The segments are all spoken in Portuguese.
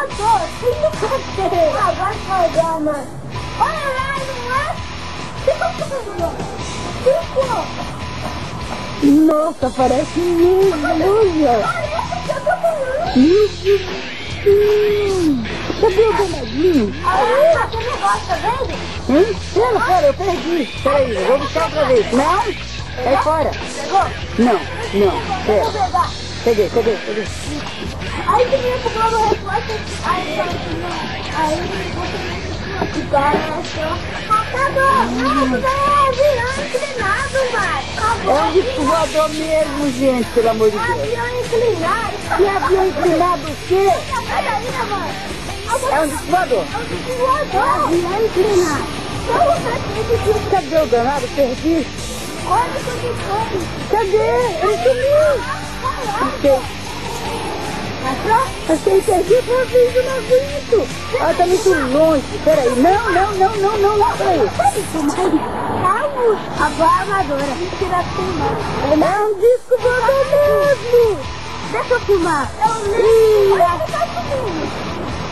Filho você. Agora mano. Olha lá, não é? Ficou. Nossa, parece mesmo, olha. Parece que eu tô falando. Hum, Cadê o danadinho? Aí, você não gosta dele? Hein? Pera, pera, eu perdi. Peraí, eu vou buscar outra vez. Não? Sai fora. Pegou? Não, não, pera. Peguei, peguei, peguei. Aí você vinha pro Globo Repórter, aí eu aí você Acabou! Não, você virando inclinado, vai! Acabou! É um disco voador mesmo, gente, pelo amor de Deus. Avião inclinado! Que avião inclinado o quê? Mano! É um disco voador. É um disco voador! Avião inclinado! Então você Cadê o danado? Perdi. Olha o que eu tô Cadê? Ele sumiu. Achei. Achei, perdi pra vez do navio. Ah, tá muito longe. Peraí. Não, não, não, não, não, não. Peraí. Calma! Agora a armadura. Mentira, filmando. É um disco voador mesmo. Deixa eu filmar. O que.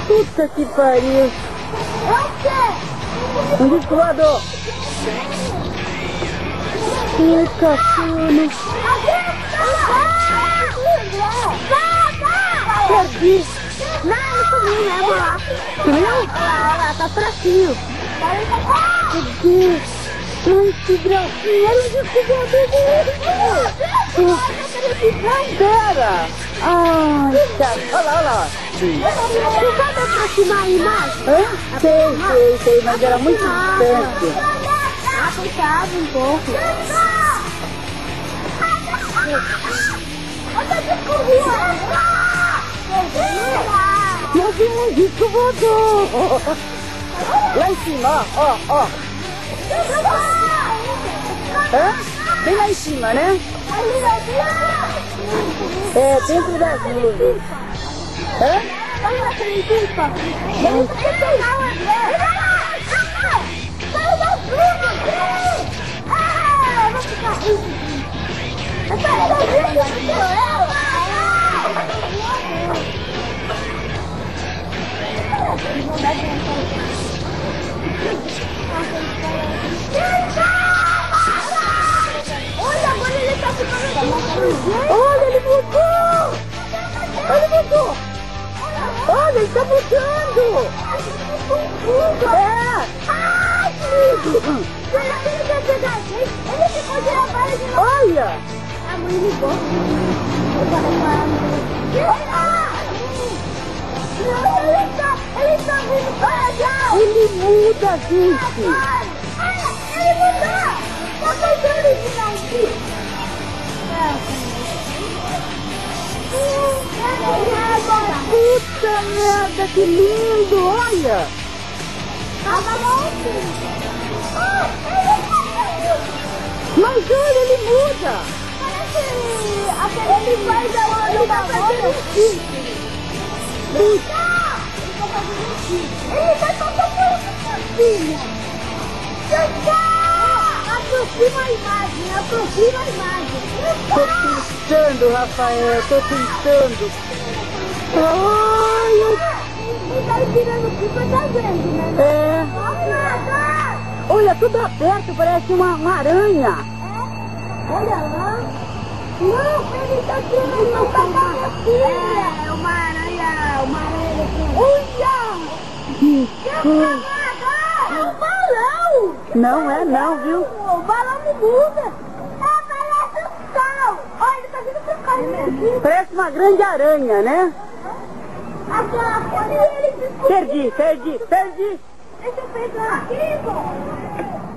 Puta que pariu. Eu sei. Um disco voador. Que cachorro. Perdi. Não, não, né, lá. Sumiu? Olha lá, olha lá, tá fraquinho. Perdi. Ai, que gracinha. Olha o voador mesmo. Pera. Ai, tá. Olha lá, olha lá. Você sabe aproximar a imagem? Hã? Sei, sei, sei, mas era muito distante. Abaixava um pouco. Eu vi um disco. Lá em cima, ó, ó, ó. Hã? Bem lá em cima, né? É, dentro das nuvens. Hã? Olha, Olha, ele tá mudando! É! Ai, lindo! Será que ele quer pegar a gente? Ele ficou de trabalho de novo. Olha! A mãe ligou. Eu. Olha! Não, ele tá, ele tá vindo para cá. Ele muda, gente! Puta merda, que lindo! Olha! Ah, ele tá Mas olha, ele muda! Parece aquele que faz a hora da roda. Puta! Ele tá tocando filha. Aproxima a imagem, aproxima a imagem. Tô tentando, Rafael, tô tentando! Ai, eu... Ele tá tirando pipa da né? É... Olha, tudo aberto, parece uma, uma aranha! olha lá. Não, ele tá tirando pipa da. É, uma aranha, uma aranha. Olha! Que coisa! É um balão! Não é não, viu? O balão não muda. É, tá. Aqui. Parece uma grande aranha, né? Aquela folha ele ficou... Perdi, perdi, perdi! Deixa eu pegar aqui, pô.